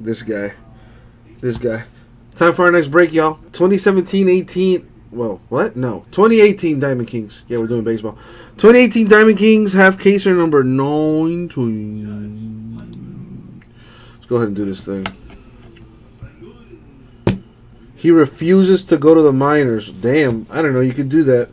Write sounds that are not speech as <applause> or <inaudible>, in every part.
This guy. This guy. Time for our next break, y'all. 2017-18. Well, what? No. 2018 Diamond Kings. Yeah, we're doing baseball. 2018 Diamond Kings half caser number 19. Let's go ahead and do this thing. He refuses to go to the minors. Damn, I don't know. You could do that.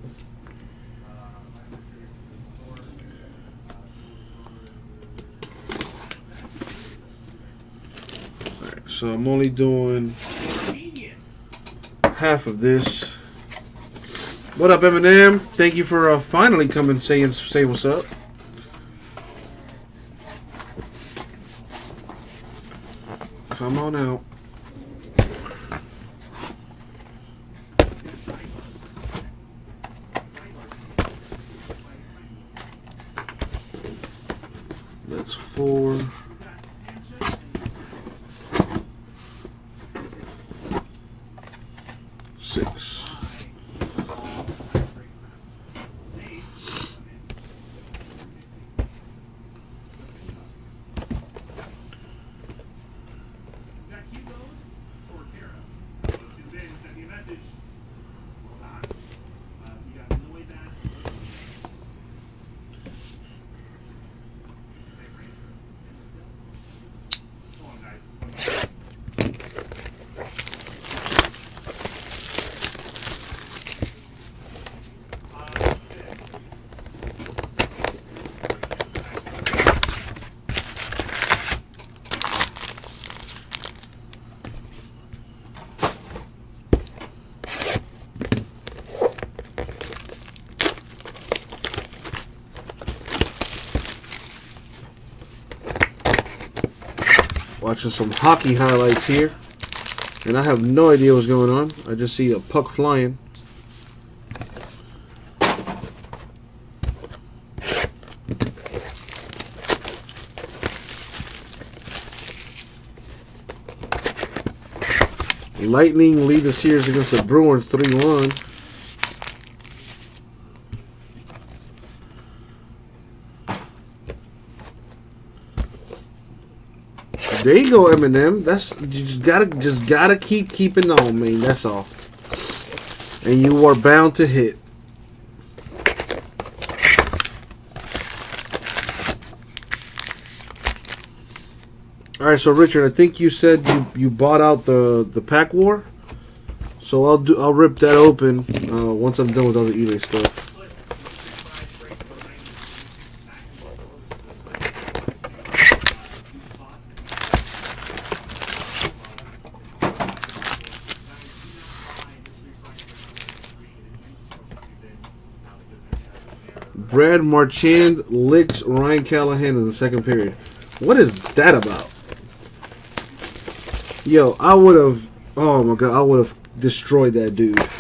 I'm only doing half of this. What up, Eminem? Thank you for uh, finally coming saying say what's up. Come on out. That's four. Six. Watching some hockey highlights here. And I have no idea what's going on. I just see a puck flying. Lightning lead the series against the Bruins 3-1. There you go, Eminem. That's you just gotta just gotta keep keeping on, man. That's all. And you are bound to hit. All right, so Richard, I think you said you you bought out the the pack war. So I'll do I'll rip that open uh, once I'm done with all the eBay stuff. Brad Marchand licks Ryan Callahan in the second period. What is that about? Yo, I would have. Oh my god, I would have destroyed that dude. Let's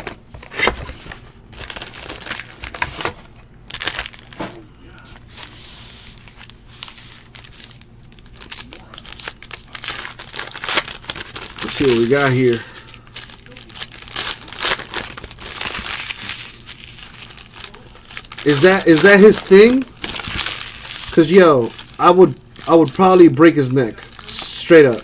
see what we got here. Is that is that his thing? Cause yo, I would I would probably break his neck. Straight up.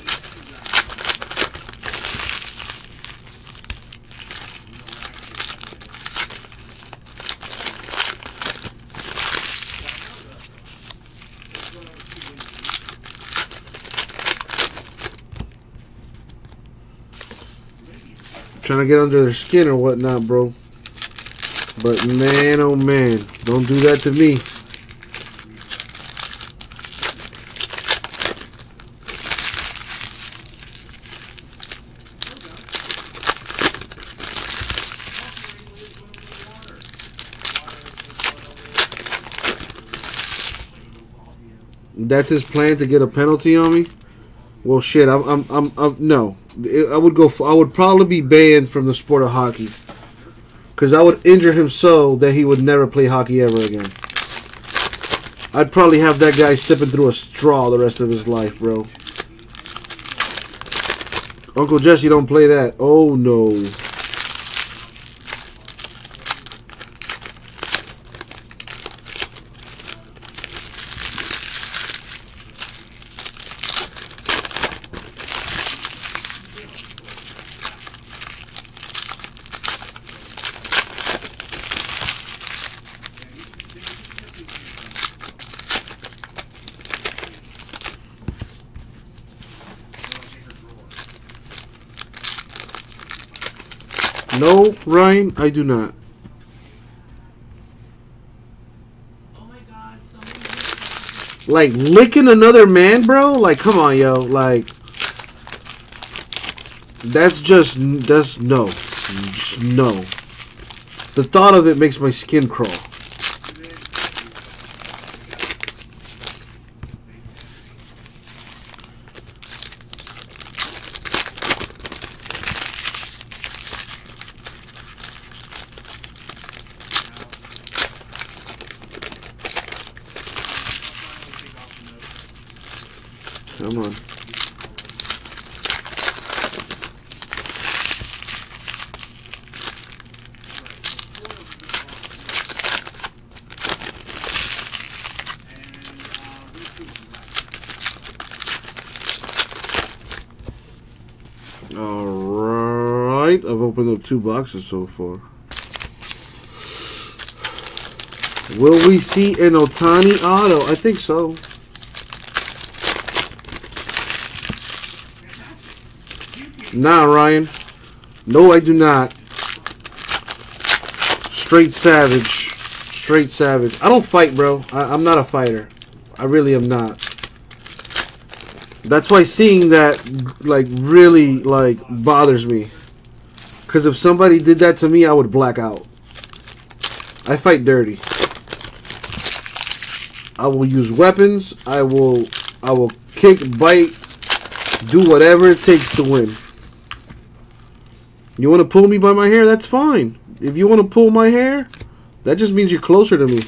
Trying to get under their skin or whatnot, bro. But man, oh man, don't do that to me. That's his plan to get a penalty on me. Well, shit, I'm, I'm, I'm, I'm no. I would go. I would probably be banned from the sport of hockey. Because I would injure him so that he would never play hockey ever again. I'd probably have that guy sipping through a straw the rest of his life, bro. Uncle Jesse, don't play that. Oh, no. No, Ryan, I do not. Like licking another man, bro? Like, come on, yo. Like, that's just, that's no. Just no. The thought of it makes my skin crawl. Come on. I've opened up two boxes so far. Will we see an Ohtani auto? I think so. Nah, Ryan. No, I do not. Straight savage. Straight savage. I don't fight, bro. I, am not a fighter. I really am not. That's why seeing that, like, really, like, bothers me. Because if somebody did that to me, I would black out. I fight dirty. I will use weapons. I will, I will kick, bite, do whatever it takes to win. You want to pull me by my hair? That's fine. If you want to pull my hair, that just means you're closer to me.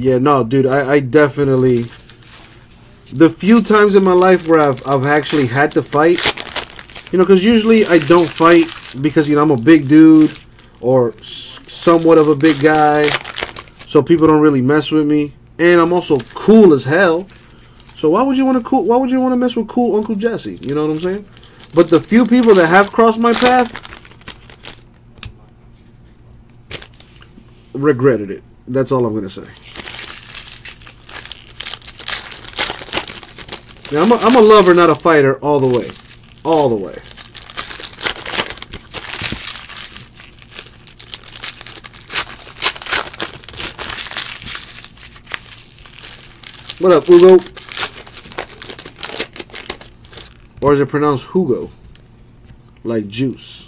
Yeah, no, dude, I, I definitely the few times in my life where I've, I've actually had to fight, you know, because usually I don't fight because, you know, I'm a big dude or somewhat of a big guy, so people don't really mess with me. And I'm also cool as hell. So why would you want to cool? Why would you want to mess with cool Uncle Jesse? You know what I'm saying? But the few people that have crossed my path regretted it. That's all I'm gonna say. Now, I'm a, I'm a lover, not a fighter, all the way. All the way. What up, Hugo? Or is it pronounced Hugo? Like juice.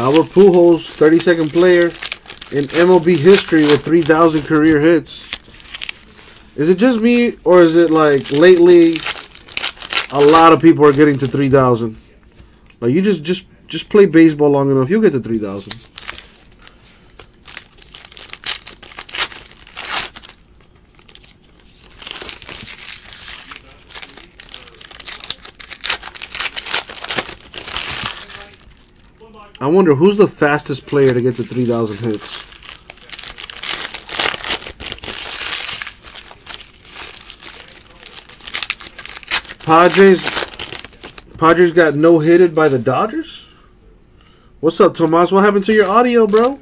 Albert Pujols, 32nd player in MLB history with 3,000 career hits. Is it just me, or is it like lately a lot of people are getting to 3,000? Like you just just just play baseball long enough, you'll get to 3,000. Wonder who's the fastest player to get to 3,000 hits. Padres. Padres got no hitted by the Dodgers. What's up, Tomas? What happened to your audio, bro?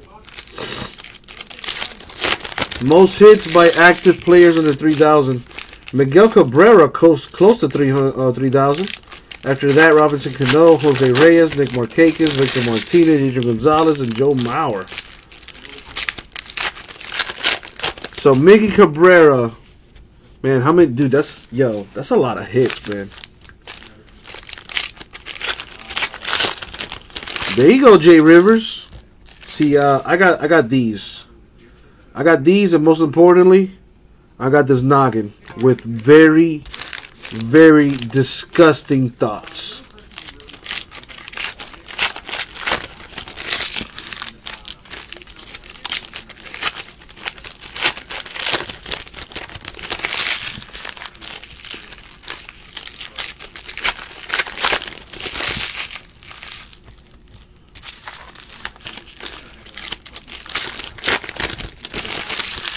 Most hits by active players under 3,000. Miguel Cabrera close close to 3,000. Uh, 3, after that, Robinson Cano, Jose Reyes, Nick Markakis, Victor Martinez, Adrian Gonzalez, and Joe Mauer. So Miggy Cabrera, man, how many? Dude, that's yo, that's a lot of hits, man. There you go, Jay Rivers. See, uh, I got I got these. I got these, and most importantly, I got this noggin with very very disgusting thoughts.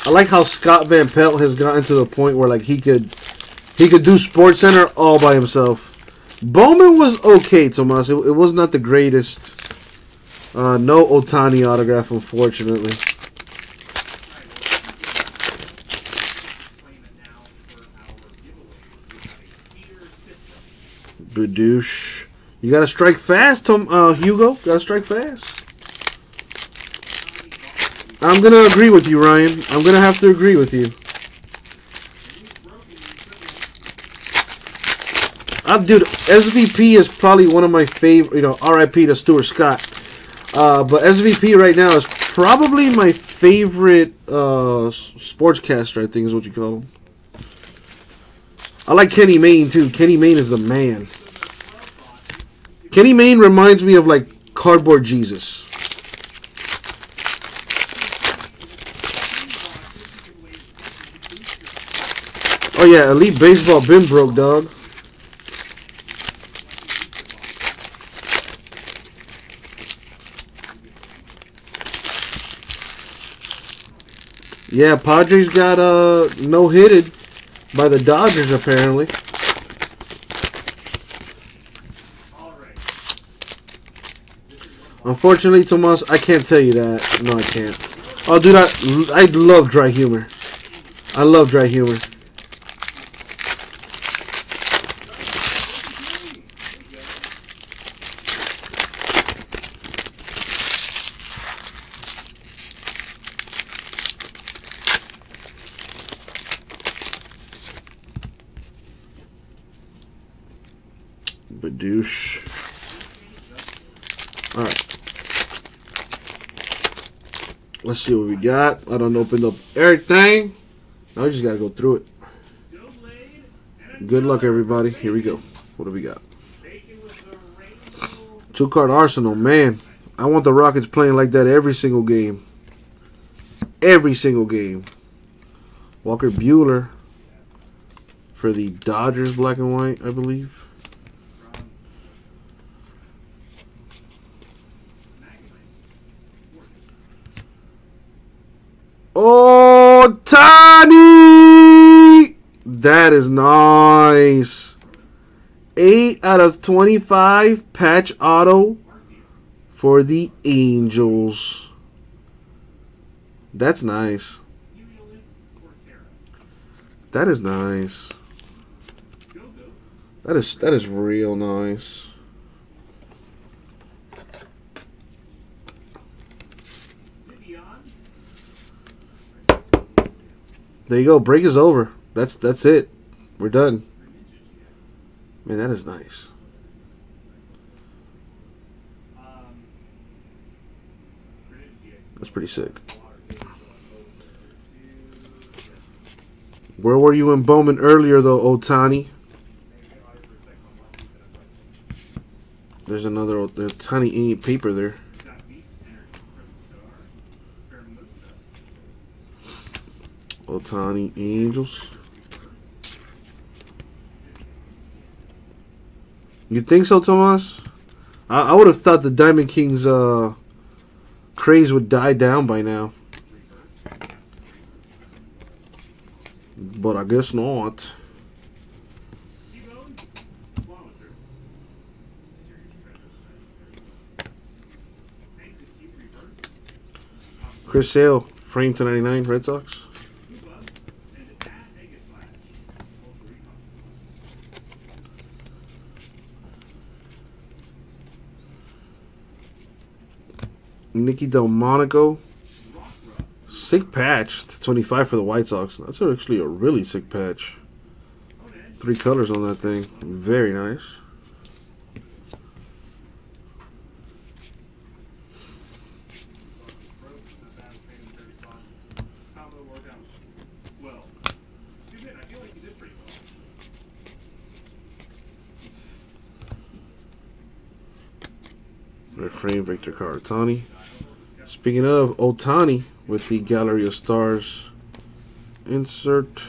I like how Scott Van Pelt has gotten to the point where like he could he could do Sports Center all by himself. Bowman was okay, Tomas. It, it was not the greatest. Uh, no Ohtani autograph, unfortunately. Badoosh. You gotta strike fast, Tom, uh, Hugo. Gotta strike fast. I'm gonna agree with you, Ryan. I'm gonna have to agree with you. Uh, dude, SVP is probably one of my favorite, you know, RIP to Stuart Scott. Uh, but SVP right now is probably my favorite uh, sportscaster, I think is what you call him. I like Kenny Mayne, too. Kenny Mayne is the man. Kenny Mayne reminds me of, like, Cardboard Jesus. Oh, yeah, Elite Baseball been broke, dog. Yeah, Padres got uh no hitted by the Dodgers apparently. Unfortunately, Tomas, I can't tell you that. No, I can't. Oh, dude, I I love dry humor. I love dry humor. Badoosh. Alright. Let's see what we got. I don't open up everything. Now we just gotta go through it. Good luck, everybody. Here we go. What do we got? Two card arsenal, man. I want the Rockets playing like that every single game. Every single game. Walker Buehler for the Dodgers, black and white, I believe. Oh, Tani! That is nice. 8 out of 25 patch auto for the Angels. That's nice. That is nice. That is that is real nice. There you go. Break is over. That's that's it. We're done. Man, that is nice. That's pretty sick. Where were you in Bowman earlier, though, Ohtani? There's another there's tiny paper there. Ohtani Angels. You think so, Tomas? I, I would have thought the Diamond Kings uh, craze would die down by now. But I guess not. Chris Sale, frame to 99, Red Sox. Nicky Delmonico. Sick patch. 25 for the White Sox. That's actually a really sick patch. Three colors on that thing. Very nice. Red frame Victor Caratini. Speaking of Ohtani with the Gallery of Stars insert.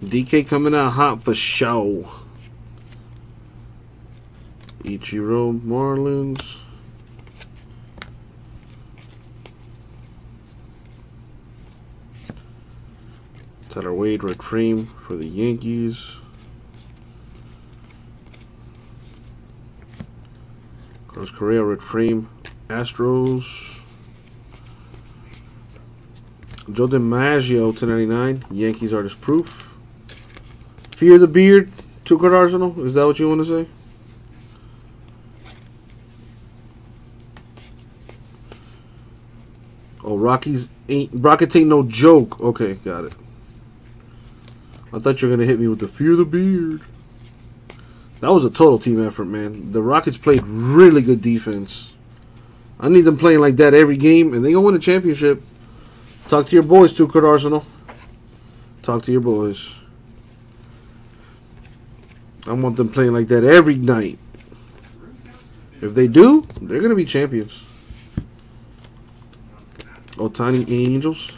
DK coming out hot for show. Ichiro Marlins. Tyler Wade Red Frame for the Yankees. Carlos Correa, red frame, Astros. Joe DiMaggio, 1099, Yankees artist proof. Fear the Beard, two card arsenal. Is that what you want to say? Oh, Rockies ain't Rockets ain't no joke. Okay, got it. I thought you were gonna hit me with the fear the beard. That was a total team effort, man. The Rockets played really good defense. I need them playing like that every game, and they gonna win a championship. Talk to your boys, too, Kurt Arsenal. Talk to your boys. I want them playing like that every night. If they do, they're gonna be champions. Oh, tiny angels.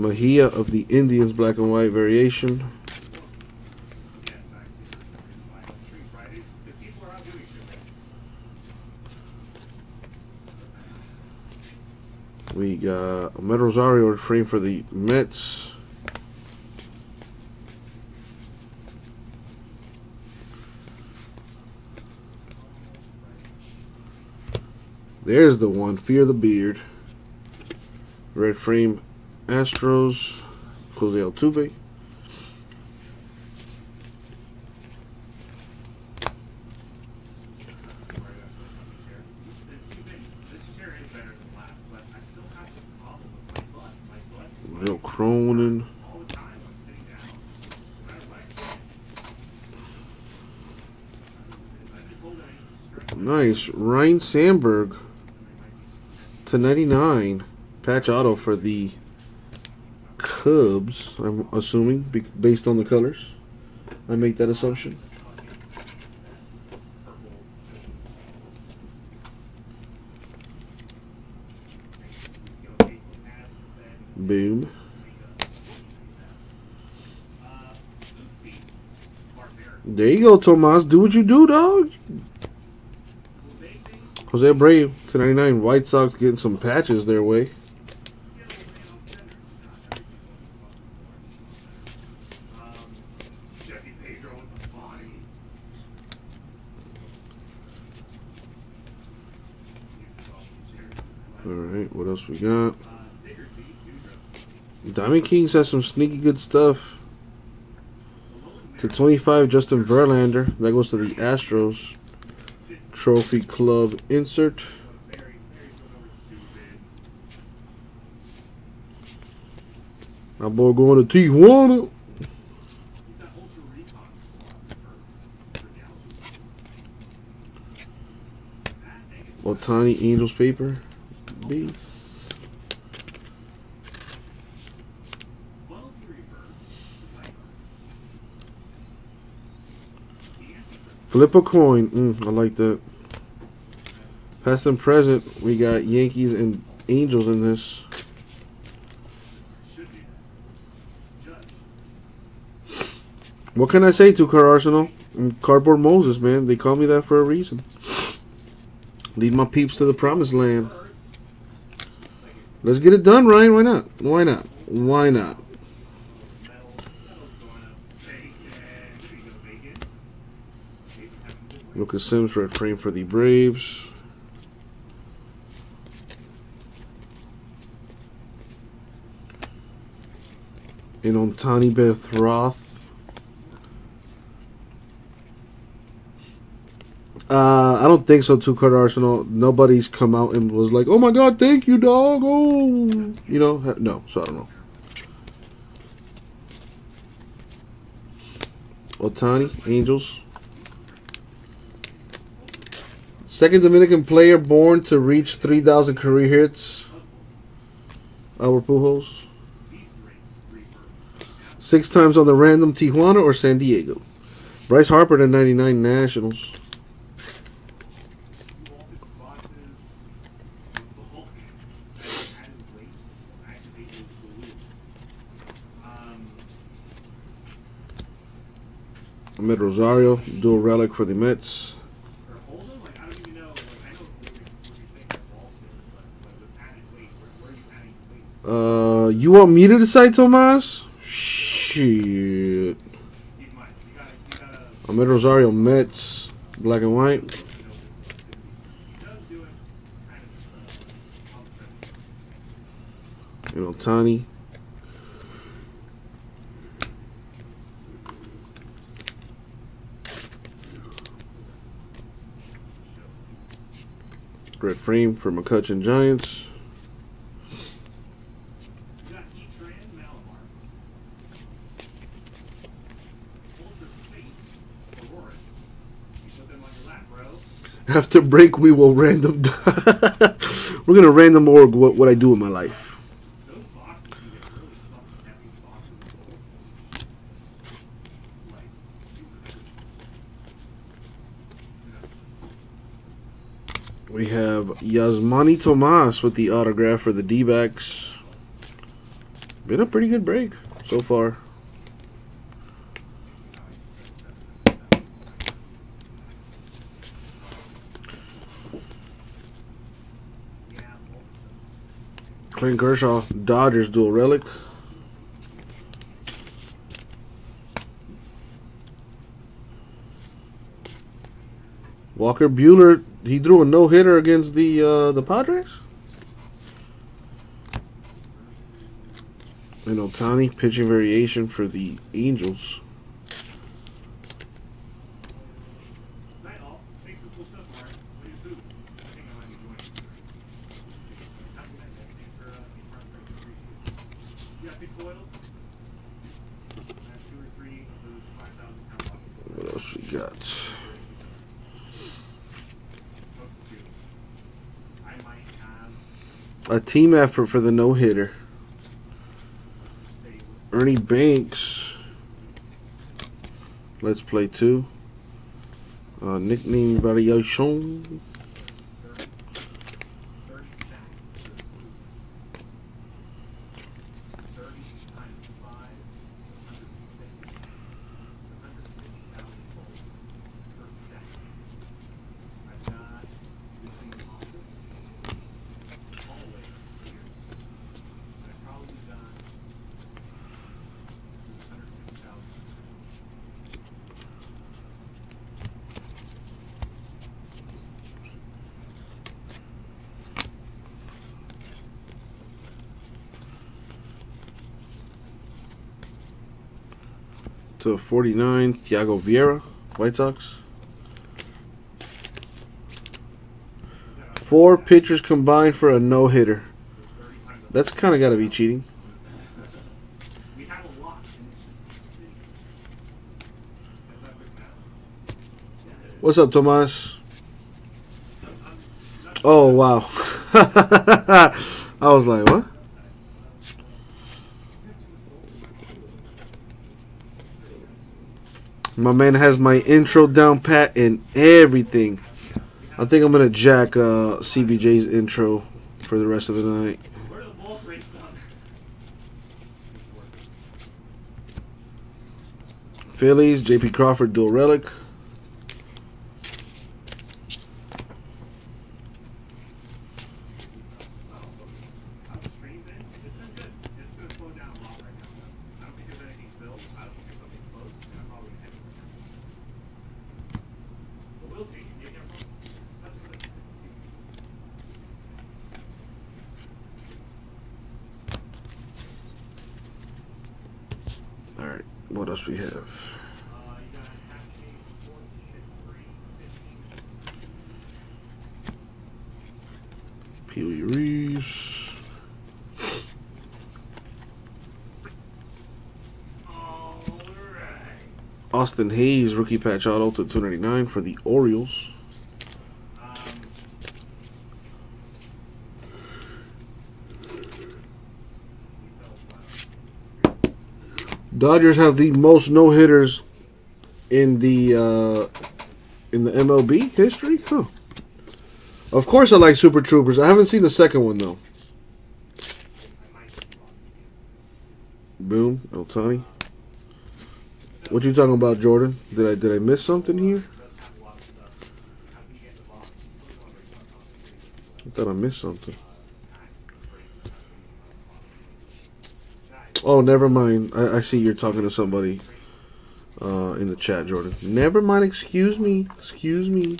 Mejia of the Indians, black and white variation. We got Med Rosario frame for the Mets. There's the one. Fear the Beard. Red frame Astros. Jose Altuve. Joe Cronin. Nice. Ryne Sandberg to 99. Patch auto for the Cubs, I'm assuming, based on the colors. I make that assumption. Boom. There you go, Tomas. Do what you do, dog. Jose Abreu, 299. White Sox getting some patches their way. Alright, what else we got? Diamond Kings has some sneaky good stuff. To 25, Justin Verlander. That goes to the Astros. Trophy Club insert. My boy going to Tijuana. Ohtani Angels paper base. Flip a coin. Mm, I like that. Past and present, we got Yankees and Angels in this. What can I say to Car Arsenal? Cardboard Moses, man. They call me that for a reason. Lead my peeps to the promised land. Let's get it done, Ryan. Why not? Why not? Why not? Lucas Sims red frame for the Braves. And on Tiny Beth Roth. Uh, I don't think so. Two card arsenal. Nobody's come out and was like, "Oh my god, thank you, dog." Oh, you know, no. So I don't know. Ohtani, Angels. Second Dominican player born to reach 3,000 career hits. Albert Pujols. Six times on the random Tijuana or San Diego. Bryce Harper to 99 Nationals. Amed Rosario, dual relic for the Mets. Uh, you want me to decide, Tomas? Shit. Amed Rosario, Mets, black and white. You know, Tani. Red frame for McCutchen Giants. After break, we will random. <laughs> We're gonna random org what, what I do in my life. We have Yasmany Tomas with the autograph for the D backs. Been a pretty good break so far. Clint Kershaw, Dodgers dual relic. Walker Buehler, he threw a no hitter against the uh, the Padres. And Ohtani pitching variation for the Angels. Team effort for the no hitter. Ernie Banks. Let's play two. Uh, nickname variation. To 49, Thyago Vieira, White Sox. Four pitchers combined for a no hitter. That's kind of got to be cheating. What's up, Tomas? Oh, wow. <laughs> I was like, what? My man has my intro down pat and everything. I think I'm gonna jack uh, CBJ's intro for the rest of the night. Phillies, JP Crawford, dual relic. All right, what else we have? Pee Wee Reese. Austin Hays, rookie patch auto to 299 for the Orioles. Dodgers have the most no hitters in the uh, in the MLB history. Huh. Of course, I like Super Troopers. I haven't seen the second one though. Boom, Ohtani. What you talking about, Jordan? Did I did I miss something here? I thought I missed something. Oh, never mind. I, I see you're talking to somebody uh, in the chat, Jordan. Never mind. Excuse me. Excuse me.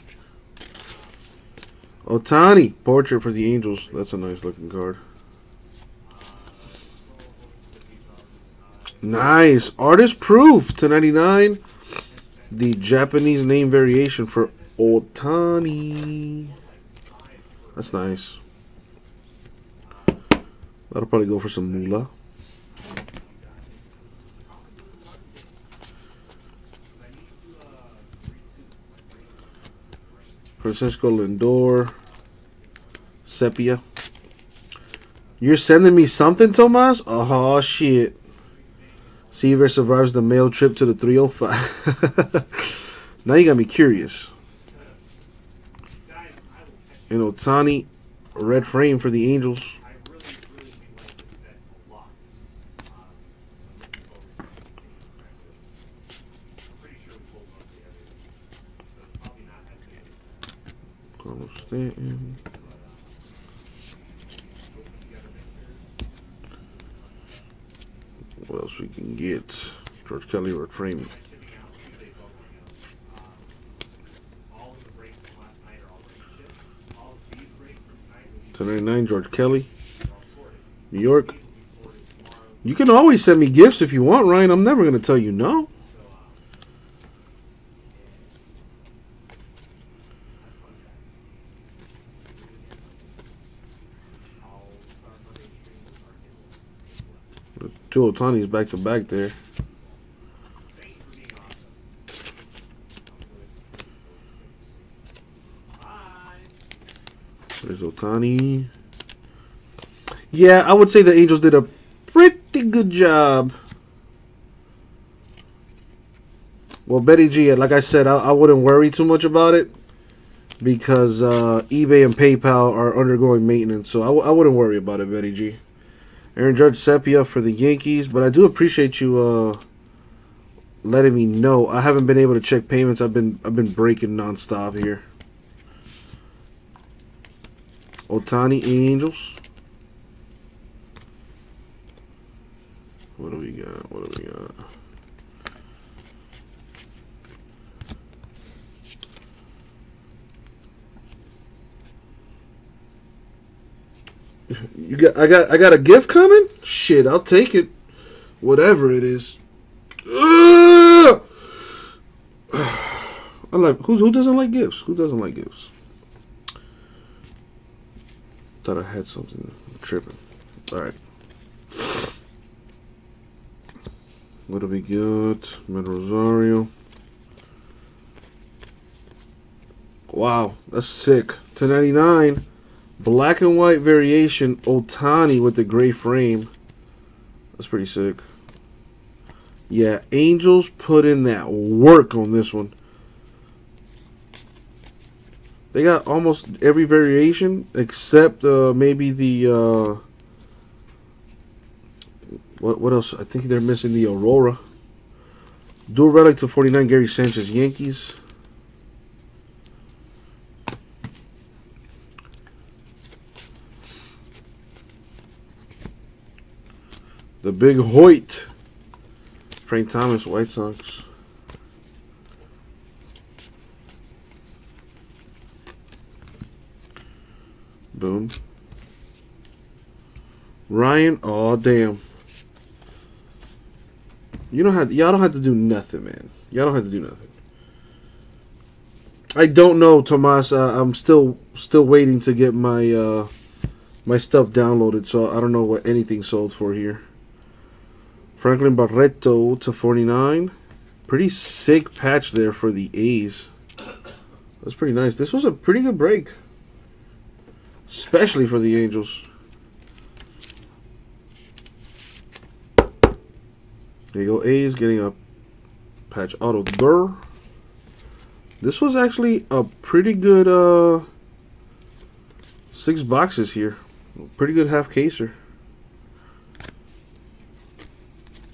Ohtani portrait for the Angels. That's a nice looking card. Nice artist proof to 99. The Japanese name variation for Ohtani. That's nice. That'll probably go for some moolah. Francisco Lindor. Sepia. You're sending me something, Tomas? Oh, shit. Seaver survives the mail trip to the 305. <laughs> now you got me curious. And Ohtani, red frame for the Angels. Stanton. What else we can get? George Kelly frame. To 99, George Kelly. New York. You can always send me gifts if you want, Ryan. I'm never going to tell you no. Two Ohtani's back to back there. There's Ohtani. Yeah, I would say the Angels did a pretty good job. Well, Betty G, like I said, I, I wouldn't worry too much about it because uh, eBay and PayPal are undergoing maintenance, so I, I wouldn't worry about it, Betty G. Aaron Judge Sepia for the Yankees, but I do appreciate you uh, letting me know. I haven't been able to check payments. I've been I've been breaking nonstop here. Ohtani Angels. What do we got? What do we got? You got I got I got a gift coming? Shit, I'll take it. Whatever it is. <sighs> I like who who doesn't like gifts? Who doesn't like gifts? Thought I had something I'm tripping. Alright. What'll be good? Med Rosario. Wow, that's sick. 1099. Black and white variation Ohtani with the gray frame. That's pretty sick. Yeah, Angels put in that work on this one. They got almost every variation except uh, maybe the uh, what what else? I think they're missing the Aurora. Dual relic to 49 Gary Sanchez Yankees. The big Hurt. Frank Thomas, White Sox. Boom. Ryan, oh damn. You don't have y'all don't have to do nothing, man. Y'all don't have to do nothing. I don't know, Tomas. Uh, I'm still still waiting to get my uh, my stuff downloaded, so I don't know what anything sold for here. Franklin Barreto to 49. Pretty sick patch there for the A's. That's pretty nice. This was a pretty good break. Especially for the Angels. There you go. A's getting a patch auto Burr. This was actually a pretty good uh, six boxes here. Pretty good half caser.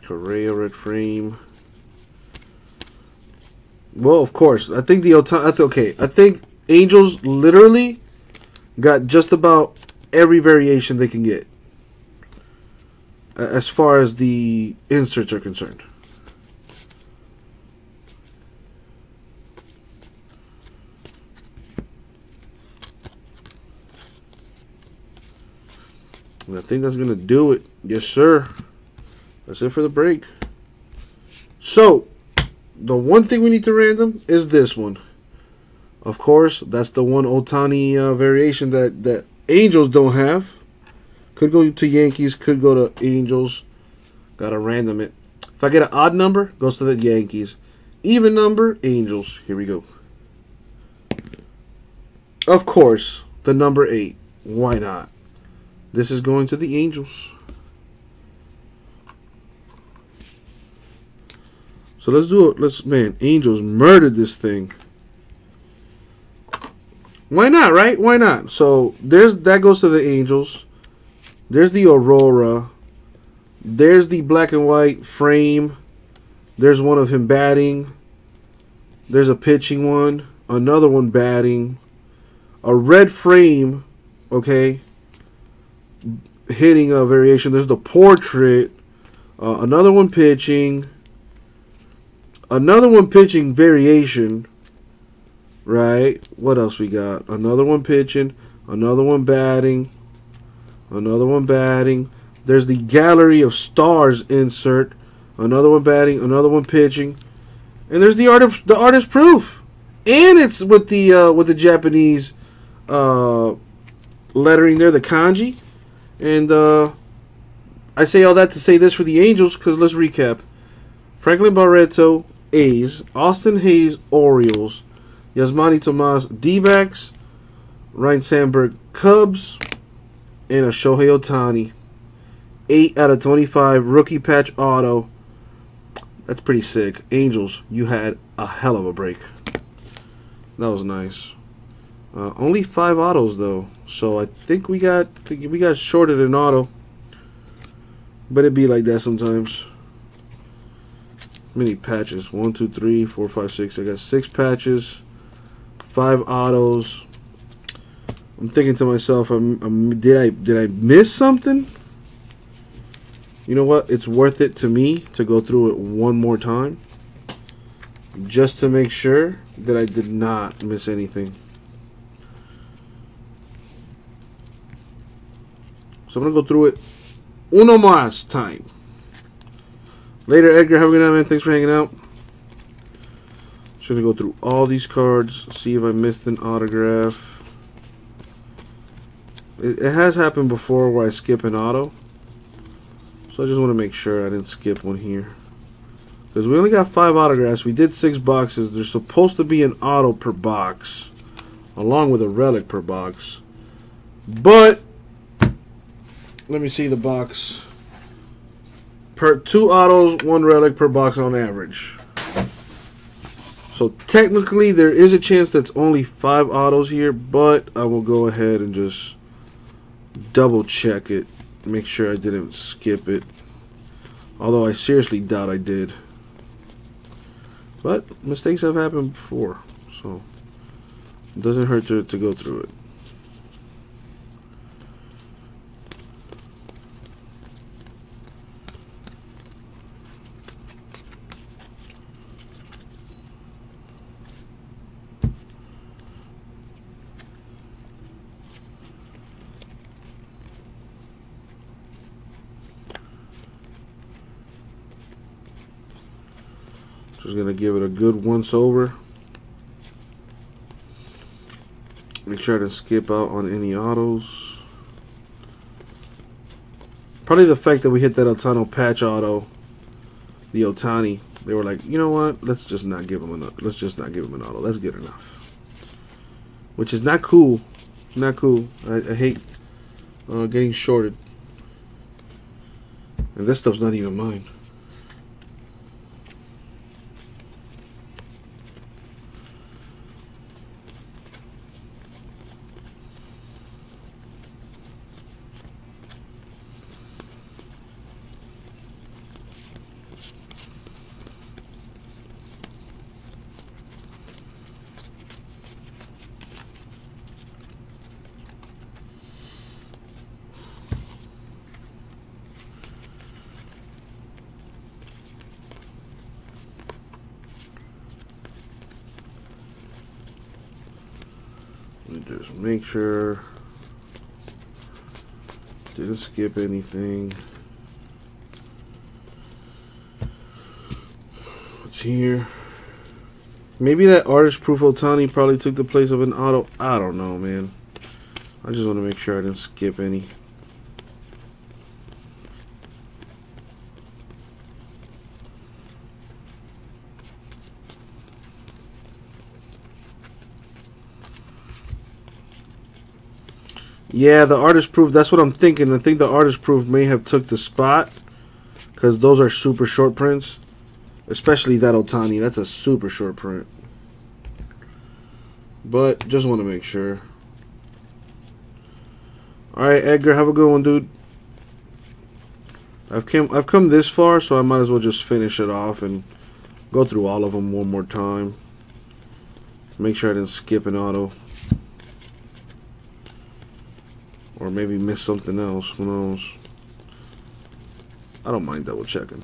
Correa red frame. Well, of course. I think the Ohtani. Okay, I think Angels literally got just about every variation they can get. as far as the inserts are concerned. And I think that's going to do it. Yes, sir. That's it for the break. So, the one thing we need to random is this one. Of course, that's the one Ohtani uh, variation that, that Angels don't have. Could go to Yankees, could go to Angels. Gotta random it. If I get an odd number, goes to the Yankees. Even number, Angels. Here we go. Of course, the number eight. Why not? This is going to the Angels. So let's do it. Let's man, Angels murdered this thing. Why not, right? Why not? So there's that goes to the Angels. There's the Aurora. There's the black and white frame. There's one of him batting. There's a pitching one. Another one batting. A red frame, okay, hitting a variation. There's the portrait. Uh, another one pitching. Another one pitching variation. Right? What else we got? Another one pitching. Another one batting. Another one batting. There's the gallery of stars insert. Another one batting. Another one pitching. And there's the art of the artist proof. And it's with the uh, with the Japanese uh, lettering there, the kanji. And uh, I say all that to say this for the Angels, because let's recap. Franklin Barreto, A's. Austin Hays, Orioles. Yasmany Tomas, D-backs. Ryne Sandberg, Cubs. And a Shohei Ohtani. 8 out of 25. Rookie patch auto. That's pretty sick. Angels, you had a hell of a break. That was nice. Uh, only five autos though, so I think we got we got shorted in auto. But it be like that sometimes. Many patches? One, two, three, four, five, six. I got six patches, five autos. I'm thinking to myself, I'm, I'm, did I did I miss something? You know what? It's worth it to me to go through it one more time, just to make sure that I did not miss anything. So I'm to go through it uno más time. Later, Edgar. Have a good night, man. Thanks for hanging out. Just going to go through all these cards, see if I missed an autograph. It, it has happened before where I skip an auto. So I just want to make sure I didn't skip one here. Because we only got five autographs. We did six boxes. There's supposed to be an auto per box. Along with a relic per box. But let me see the box. Per two autos, one relic per box on average. So technically, there is a chance that's only five autos here, but I will go ahead and just double check it, make sure I didn't skip it. Although I seriously doubt I did. But mistakes have happened before, so it doesn't hurt to, to go through it. Going to give it a good once over. Make sure didn't skip out on any autos. Probably the fact that we hit that Ohtani patch auto, the Ohtani, they were like, you know what? Let's just not give him an let's just not give him an auto. That's good enough. Which is not cool. Not cool. I, I hate uh, getting shorted. And this stuff's not even mine. Just make sure didn't skip anything. What's here? Maybe that artist proof Ohtani probably took the place of an auto. I don't know, man. I just want to make sure I didn't skip any. Yeah, the artist proof. That's what I'm thinking. I think the artist proof may have took the spot because those are super short prints, especially that Ohtani. That's a super short print. But just want to make sure. All right, Edgar, have a good one, dude. I've come I've come this far, so I might as well just finish it off and go through all of them one more time. Make sure I didn't skip an auto. Or maybe miss something else. Who knows? I don't mind double checking.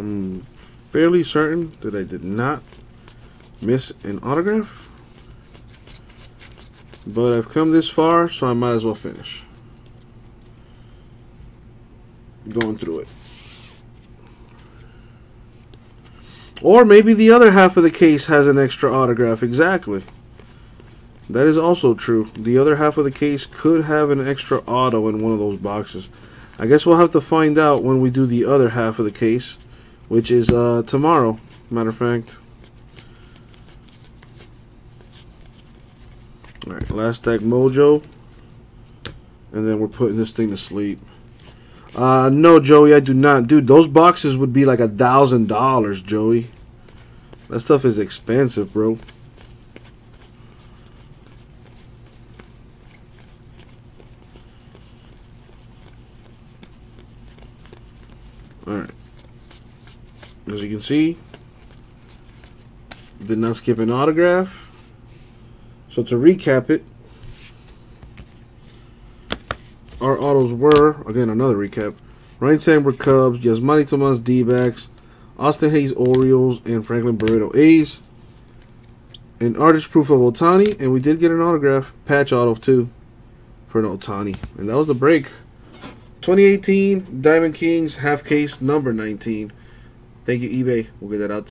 I'm fairly certain that I did not miss an autograph. But I've come this far, so I might as well finish. Going through it. Or maybe the other half of the case has an extra autograph. Exactly. That is also true. The other half of the case could have an extra auto in one of those boxes. I guess we'll have to find out when we do the other half of the case which is uh, tomorrow, matter of fact. Alright, last deck Mojo. And then we're putting this thing to sleep. Uh, no, Joey, I do not. Dude, those boxes would be like a thousand dollars, Joey. That stuff is expensive, bro. Alright. As you can see, did not skip an autograph. So to recap it, our autos were, again, another recap. Ryne Sandberg Cubs, Yasmany Tomas D-backs, Austin Hays Orioles, and Franklin Barreto A's. An artist proof of Ohtani, and we did get an autograph, patch auto too, for an Ohtani. And that was the break. 2018 Diamond Kings half case number 19. Thank you, eBay. We'll get that out.